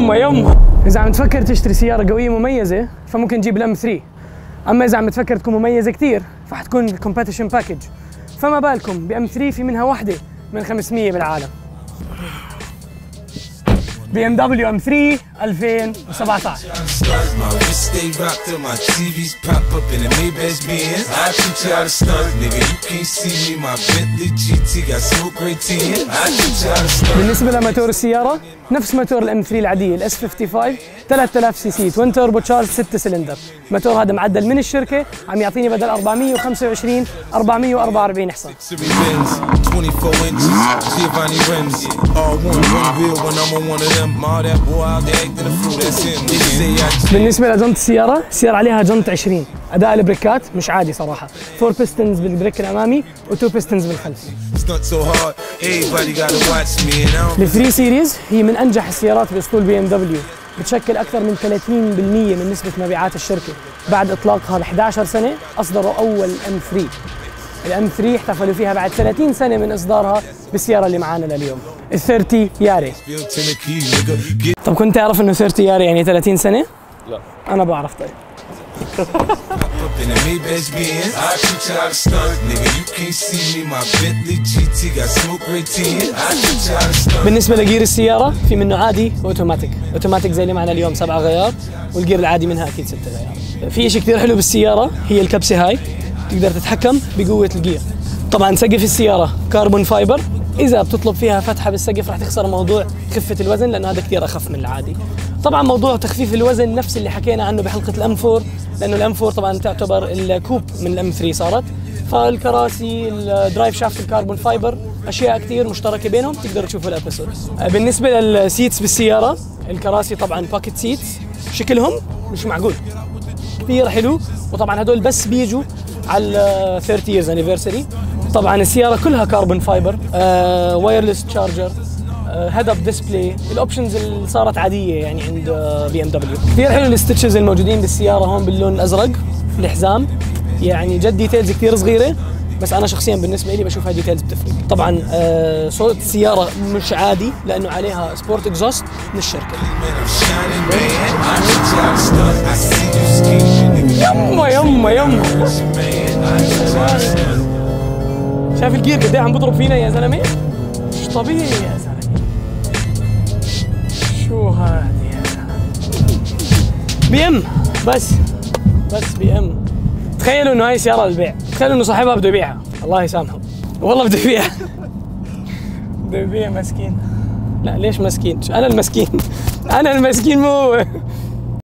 يما يما إذا عم تفكر تشتري سيارة قوية مميزة فممكن تجيب الام 3 أما إذا عم تفكر تكون مميزة كثير فحتكون ال competition package فما بالكم بأم 3 في منها واحدة من 500 بالعالم. بي إم دبليو أم 3 2017 My wrist stay نفس موتور الام 3 العادية ال S55 3000 cc twin turbocharged 6 سلندر. الموتور هذا معدل من الشركة عم يعطيني بدل 425 444 حصان بالنسبة لجنط السيارة السيارة عليها جنط 20 أداء البريكات مش عادي صراحة. 4 pistons بال brake الأمامي و2 pistons بالخلفي. Stunt so hard, everybody gotta watch me. And I don't ال 3 series هي من أنجح السيارات بأسطول بي ام دبليو بتشكل أكثر من 30% من نسبة مبيعات الشركة. بعد إطلاقها ب 11 سنة أصدروا أول ام 3 الام 3 احتفلوا فيها بعد 30 سنة من إصدارها بالسيارة اللي معانا لليوم. ال 30 Jahre. طب كنت تعرف إنه 30 Jahre يعني 30 سنة؟ لا. أنا بعرف طيب. In Maybach Benz. I teach you how to stunt, nigga. You can't see me. My Bentley GT got smoke great tin. I. بالنسبة لجير السيارة في منه عادي واوتوماتيك اوتوماتيك زي اللي معنا اليوم سبعة غيار والجير العادي منها أكيد ستة غيار في شيء كثير حلو بالسيارة هي الكبسة هاي تقدر تتحكم بقوة الجير طبعا سقف السيارة carbon fiber إذا بتطلب فيها فتحة بالسقف راح تخسر موضوع خفة الوزن لأنه هذا كثير أخف من العادي. طبعا موضوع تخفيف الوزن نفس اللي حكينا عنه بحلقة 4 لأنه 4 طبعا تعتبر ال coupe من الأم 3 صارت. فالكراسي ال drive shaft ال carbon fiber أشياء كثير مشتركة بينهم تقدروا تشوفوا ال episode. بالنسبة لل seats بالسيارة الكراسي طبعا bucket seats شكلهم مش معقول. كثير حلو وطبعا هدول بس بيجوا على 30 years anniversary. طبعا السيارة كلها carbon fiber wireless charger head-up display ال options اللي صارت عادية يعني عند بي ام دبليو كثير حلو ال stitches الموجودين بالسيارة هون باللون الأزرق في الحزام. يعني جد details كثير صغيرة بس أنا شخصيا بالنسبة لي بشوف هاي details بتفرق. طبعا آه، صوت السيارة مش عادي لأنه عليها sport exhaust من الشركة. يما يما يما. شايف الجير قد إيه عم بضرب فينا يا زلمة؟ مش طبيعي يا زلمة. شو هذه يا زلمة؟ بي إم بس بس بي إم. تخيلوا إنه هاي سيارة للبيع تخيلوا إنه صاحبها بده يبيعها. الله يسامحه. والله بده يبيعها. بده يبيع مسكين. لا ليش مسكين؟ أنا المسكين. أنا المسكين مو.